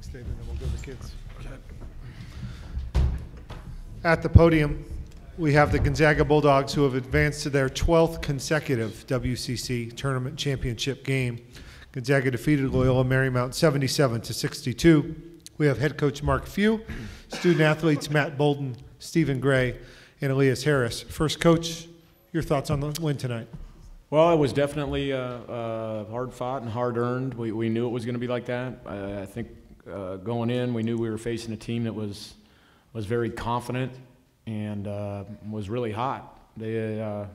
opening statement, and we'll go to kids. At the podium, we have the Gonzaga Bulldogs who have advanced to their 12th consecutive WCC tournament championship game. Gonzaga defeated Loyola Marymount 77 to 62. We have head coach Mark Few, student athletes Matt Bouldin, Steven Gray, and Elias Harris. First, coach, your thoughts on the win tonight? Well, it was definitely uh, uh, hard fought and hard earned. We, we knew it was going to be like that. I, I think uh, going in, we knew we were facing a team that was was very confident and uh, was really hot. They uh,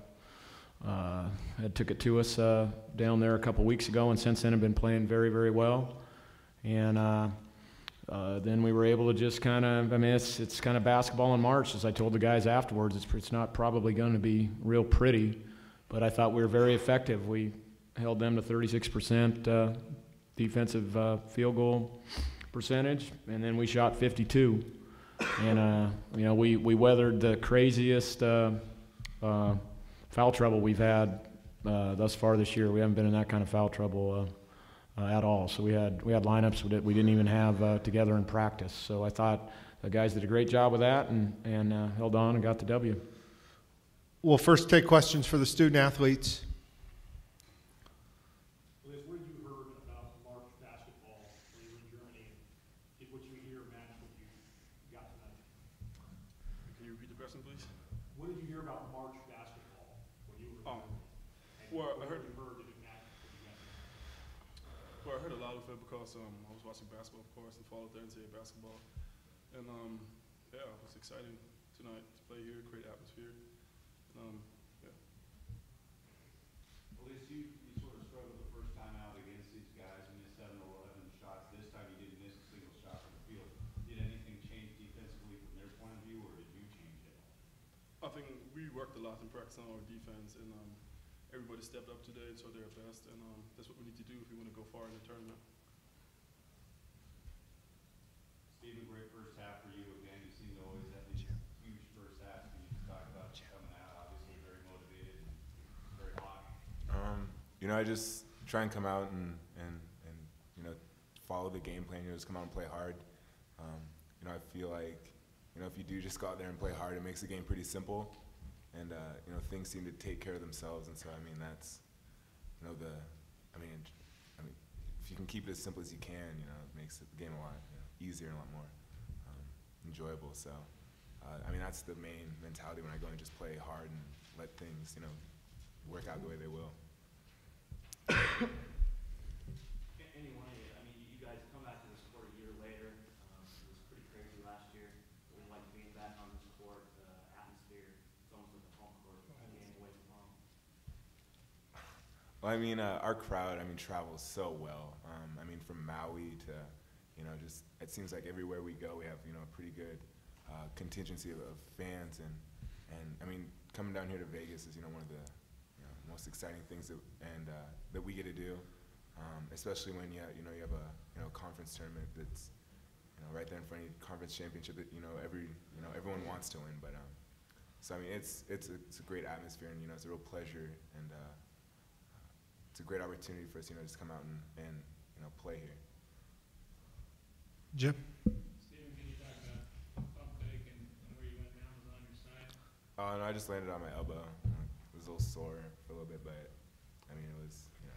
uh, had took it to us uh, down there a couple weeks ago, and since then have been playing very, very well. And uh, then we were able to just kind of, I mean, it's, it's kind of basketball in March. As I told the guys afterwards, it's, it's not probably going to be real pretty, but I thought we were very effective. We held them to 36% uh, defensive uh, field goal percentage, and then we shot 52. And, uh, you know, we, we weathered the craziest uh, uh, foul trouble we've had uh, thus far this year. We haven't been in that kind of foul trouble uh, uh, at all. So we had we had lineups that we didn't even have together in practice. So I thought the guys did a great job with that and and held on and got the W. We'll first take questions for the student athletes. Liz, what have you heard about March basketball when you were in Germany? Did what you hear match what you got tonight? Can you repeat the question, please? What did you hear about March basketball when you were Oh, well, I heard- you heard it? Well, I heard a lot of it because um, I was watching basketball, of course, and followed the NCAA basketball. And um, yeah, it was exciting tonight to play here, great atmosphere. Um, Elias, you, you sort of struggled the first time out against these guys, you missed seven or eleven shots, this time you didn't miss a single shot from the field. Did anything change defensively from their point of view, or did you change it? I think we worked a lot in practice on our defense, and um, everybody stepped up today and showed their best, and um, that's what we need to do if we want to go far in the tournament. Steven, great first half for you, again, you seem to always have these huge first halves, can you just talk about coming out, obviously very motivated, very hot? Um, you know, I just try and come out and, and, and you know, follow the game plan. You know, just come out and play hard. Um, you know, I feel like, you know, if you do just go out there and play hard, it makes the game pretty simple. And, uh, you know, things seem to take care of themselves. And so, I mean, that's, you know, the, I mean, I mean, if you can keep it as simple as you can, you know, it makes the game a lot you know, easier and a lot more um, enjoyable. So, uh, I mean, that's the main mentality when I go and just play hard and let things, you know, work out the way they will. A- Any one of you, I mean, you guys come back to this court a year later, um, it was pretty crazy last year. What was it like being back on this court, the atmosphere, it's almost like a home court, a game away from home. Well, I mean, uh, our crowd, I mean, travels so well. Um, I mean, from Maui to, you know, just it seems like everywhere we go, we have you know a pretty good uh, contingency of, of fans, and and I mean, coming down here to Vegas is you know one of the you know, most exciting things that and uh, that we get to do, um, especially when you you know you have a you know conference tournament that's you know right there in front of you, conference championship that you know every you know everyone wants to win, but um, so I mean, it's it's a, it's a great atmosphere, and you know, it's a real pleasure and. Uh, it's a great opportunity for us, you know, just come out and, and you know, play here. Jim? Steven, can you talk about pump fake and, and where you went down was on your side? Oh, no, I just landed on my elbow. It was a little sore for a little bit, but I mean, it was, you know,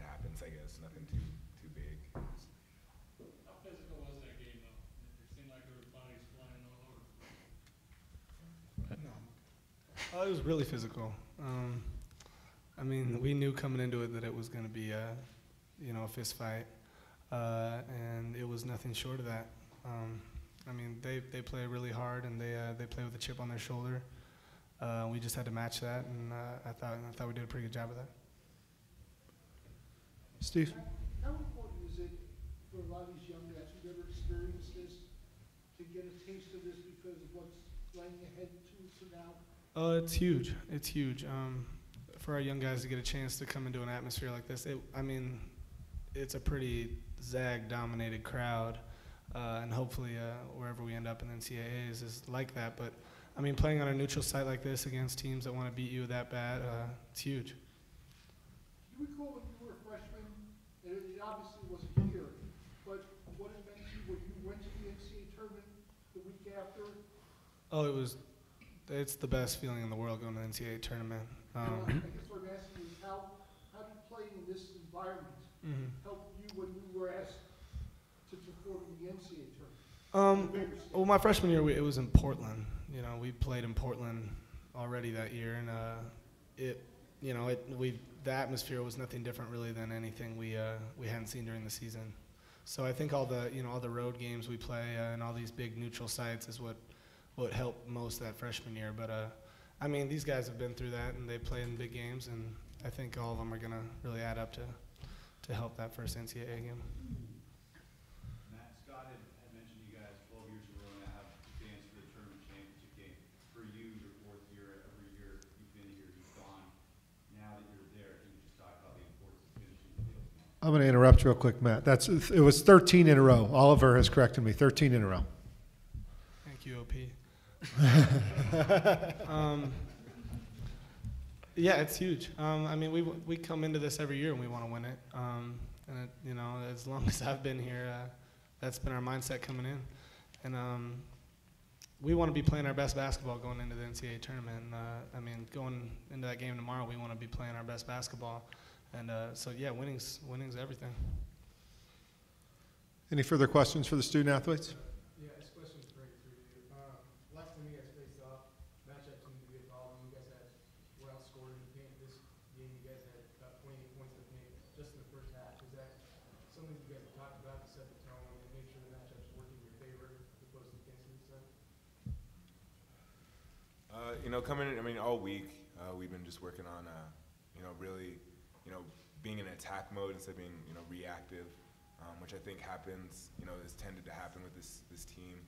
it happens, I guess. Nothing too too big. It was- How physical was that game though? It seemed like there were bodies flying all over. No. Uh, it was really physical. Um, I mean, we knew coming into it that it was going to be a, you know, a fist fight, uh, and it was nothing short of that. Um, I mean, they, they play really hard and they uh, they play with a chip on their shoulder. Uh, we just had to match that, and uh, I thought I thought we did a pretty good job of that. Steve? How important is it for a lot of these young guys who've never experienced this to get a taste of this because of what's laying ahead to us now? Uh, it's huge. It's huge. Um, for our young guys to get a chance to come into an atmosphere like this, it, I mean, it's a pretty Zag-dominated crowd, uh, and hopefully uh, wherever we end up in NCAAs is like that. But I mean, playing on a neutral site like this against teams that want to beat you that bad, uh, it's huge. Do you recall when you were a freshman, and it it obviously wasn't here, but what it meant to you when you went to the NCAA tournament the week after? Oh, it was. It's the best feeling in the world going to the NCAA tournament. I Um, guess what I'm asking is how, how did playing in this environment mhm. help you when you were asked to perform in the NCAA tournament? Um, well, my freshman year, we, it was in Portland. You know, we played in Portland already that year, and uh, it, you know, it we the atmosphere was nothing different really than anything we uh, we hadn't seen during the season. So I think all the you know all the road games we play uh, and all these big neutral sites is what what helped most that freshman year. But uh, I mean, these guys have been through that and they play in big games, and I think all of them are gonna really add up to to help that first NCAA game. Matt, Scott had, had mentioned you guys twelve years in a row have advanced to the tournament championship game. For you, your fourth year, every year you've been here, you've gone. Now that you're there, can just talk about the importance of finishing the field? I'm going to interrupt real quick, Matt. That's, it was 13 in a row. Oliver has corrected me, 13 in a row. Thank you, OP. um, yeah, it's huge. Um, I mean, we we come into this every year and we want to win it. Um, and it, you know, as long as I've been here, uh, that's been our mindset coming in. And um, we want to be playing our best basketball going into the NCAA tournament. And, uh, I mean, going into that game tomorrow, we want to be playing our best basketball. And uh, so, yeah, winning's winning's everything. Any further questions for the student athletes? Yeah, this question's great for you. Uh, last time you guys faced off, matchup seemed to be a problem. You guys had were outscored in the paint. This game, you guys had about 28 points in the paint just in the first half. Is that something you guys have talked about to set the tone and make sure the matchup's working in your favor as opposed to against each other? Uh, you know, coming in, I mean, all week, uh, we've been just working on, uh, you know, really, you know, being in attack mode instead of being, you know, reactive, um, which I think happens, you know, has tended to happen with this, this team,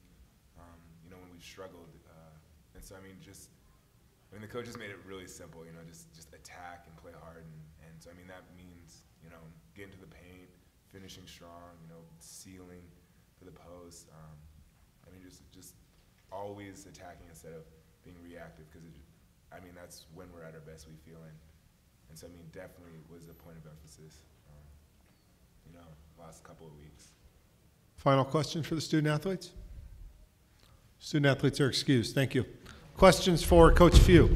um, you know, when we've struggled. Uh, and so, I mean, just, I mean, the coaches made it really simple, you know, just, just attack and play hard. And, and so, I mean, that means, you know, getting to the paint, finishing strong, you know, sealing for the post. Um, I mean, just, just always attacking instead of being reactive because I mean that's when we're at our best we feel in, and so I mean definitely was a point of emphasis. Um, you know, last couple of weeks. Final question for the student athletes? Student athletes are excused. Thank you. Questions for Coach Few?